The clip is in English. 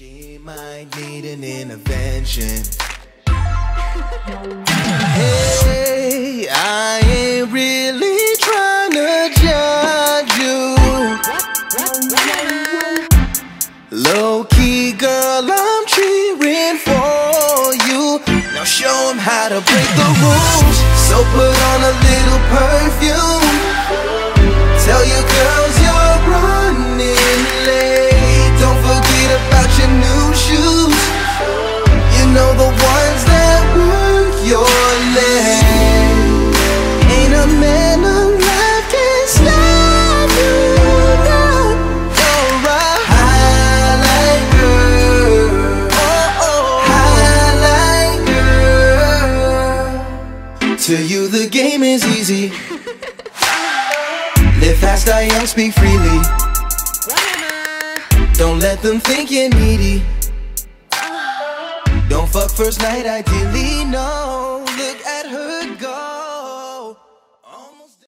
She might need an intervention. Hey, I ain't really trying to judge you. Low key, girl, I'm cheering for you. Now show 'em how to break the rules. So put on a little perfume. To you the game is easy. Live fast, die young, speak freely. Don't let them think you're needy. Don't fuck first night, ideally, no.